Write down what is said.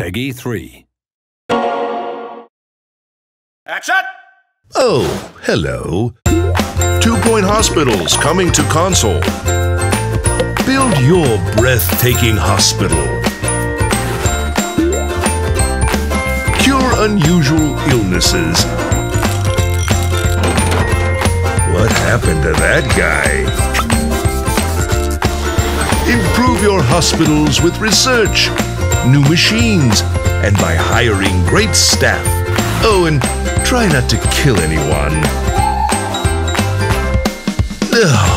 Peggy 3. Action! Oh, hello. Two Point Hospitals coming to console. Build your breathtaking hospital. Cure unusual illnesses. What happened to that guy? Improve your hospitals with research, new machines, and by hiring great staff. Oh, and try not to kill anyone. Ugh.